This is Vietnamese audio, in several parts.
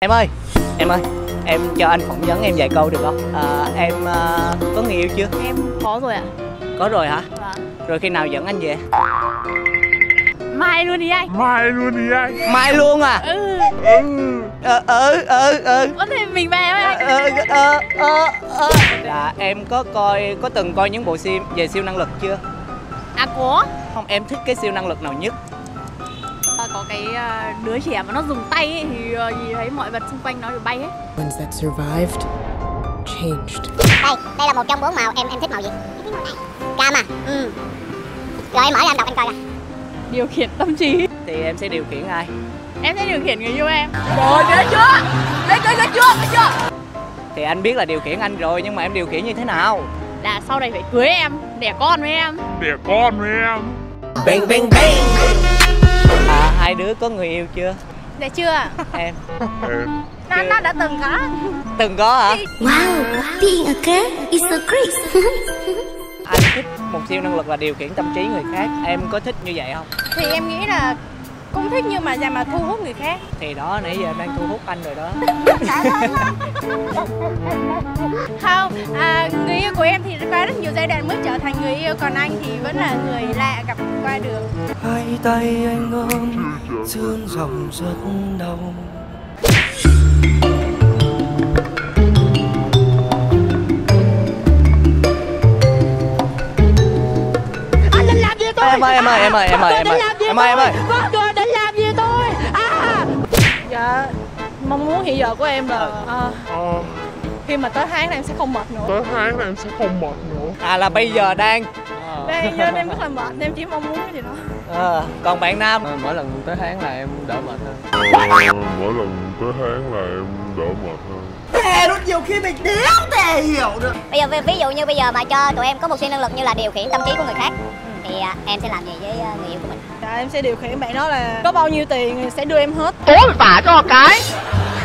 Em ơi, em ơi, em cho anh phỏng vấn em vài câu được không? À, em à, có người yêu chưa? Em có rồi ạ Có rồi hả? Vâng Rồi khi nào dẫn anh về? Mai luôn đi anh Mai luôn đi anh Mai luôn à? Ừ Ừ Ờ, ờ, ờ, ờ. Có thể mình về không anh? Ờ, ờ, ờ, ờ. Là em có coi, có từng coi những bộ phim về siêu năng lực chưa? À có Không, em thích cái siêu năng lực nào nhất? Có cái ờ, đứa trẻ mà nó dùng tay ấy, thì ờ, gì thấy mọi vật xung quanh nó đều bay ấy ones that survived changed. đây đây là một trong bốn màu em em thích màu gì? Cam à? Ừ. Rồi em mở ra em đọc anh coi coi. Điều khiển tâm trí. Thì em sẽ điều khiển ai? Em sẽ điều khiển người yêu em. Rồi, ghê chưa? Ghê chưa, ghê chưa, ghê chưa? Thì anh biết là điều khiển anh rồi nhưng mà em điều khiển như thế nào? Là sau này phải cưới em, đẻ con với em. Để con với em. À, hai đứa có người yêu chưa? Đẻ chưa? Em Em Nó, nó đã từng có từng có hả? wow being a girl is so great Anh thích một siêu năng lực là điều khiển tâm trí người khác Em có thích như vậy không? Thì em nghĩ là cũng thích nhưng mà nhà mà thu hút người khác Thì đó, nãy giờ em đang thu hút anh rồi đó Không, à, người yêu của em thì qua rất nhiều giai đoạn mới trở thành người yêu Còn anh thì vẫn là người lạ gặp qua đường hai tay anh ôm thương dòng rất đau Em ơi, em ơi, em ơi, em ơi, em ơi Em ơi, em ơi Con định Dạ, mong muốn hiện giờ của em là à, Ờ. khi mà tới tháng này em sẽ không mệt nữa. Tới tháng này em sẽ không mệt nữa. À là bây giờ đang. Đây, giờ em rất là mệt, em chỉ mong muốn cái gì đó. Ờ, Còn bạn Nam? Mỗi lần tới tháng là em đỡ mệt hơn. Ờ, Mỗi lần tới tháng là em đỡ mệt hơn. Bây giờ ví dụ như bây giờ mà cho tụi em có một siêu năng lực như là điều khiển tâm trí của người khác thì à, em sẽ làm gì với à, người yêu của mình? Dạ, em sẽ điều khiển bạn đó là có bao nhiêu tiền sẽ đưa em hết.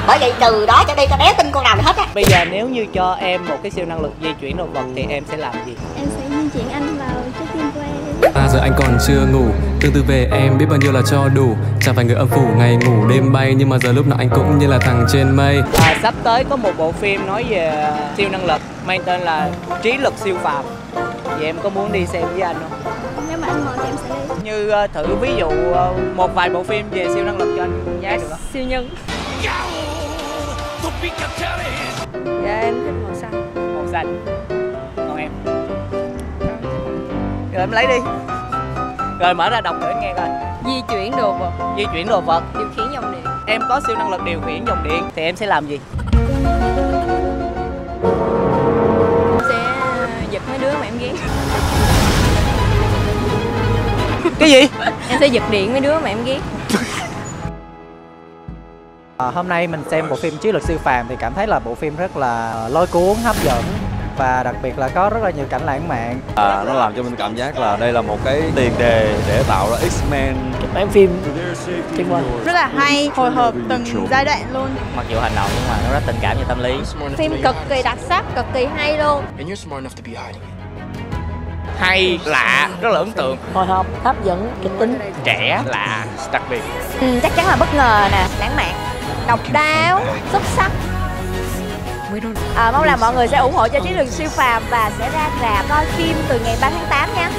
Bởi vì từ đó cho đi cho bé tin con nào hết á. Bây giờ nếu như cho em một cái siêu năng lực di chuyển đồ vật thì em sẽ làm gì? Em sẽ di chuyển anh vào trái tim của em. À giờ anh còn chưa ngủ. Tương tư về em biết bao nhiêu là cho đủ. Chẳng phải người âm phủ ngày ngủ đêm bay Nhưng mà giờ lúc nào anh cũng như là thằng trên mây. À, sắp tới có một bộ phim nói về siêu năng lực mang tên là Trí lực siêu phàm. Vậy em có muốn đi xem với anh không? Nếu mà anh mời thì em sẽ đi. Như ờ, thử ví dụ ờ, một vài bộ phim về siêu năng lực cho anh nhái được không? siêu nhân. Dạ em thích màu xanh. Màu xanh. Còn em? Rồi em lấy đi. Rồi mở ra đọc thử anh nghe coi. Di chuyển đồ vật, Di chuyển đồ vật. Điều khiển dòng điện. Em có siêu năng lực điều khiển dòng điện Thì em sẽ làm gì? Cái gì? Em sẽ giật điện mấy đứa mà em ghét. À, hôm nay mình xem bộ phim Chiến lược siêu phàm thì cảm thấy là bộ phim rất là lôi cuốn, hấp dẫn và đặc biệt là có rất là nhiều cảnh lãng mạn. À, nó làm cho mình cảm giác là đây là một cái tiền đề để tạo ra X-Men. Em phim Rất là hay, hồi hộp từng giai đoạn luôn. Mặc dù hành động nhưng mà nó rất tình cảm và tâm lý. Phim cực kỳ đặc sắc, cực kỳ hay luôn Hay, lạ, rất là ấn tượng. Hồi hộp, hấp dẫn, kịch tính. Trẻ, lạ, đặc biệt. Ừ, Chắc chắn là bất ngờ nè, lãng mạn, độc đáo, xuất sắc. À, Mong là mọi người sẽ ủng hộ cho chiến lược siêu phàm và sẽ ra rạp coi phim từ ngày 3 tháng 8 nha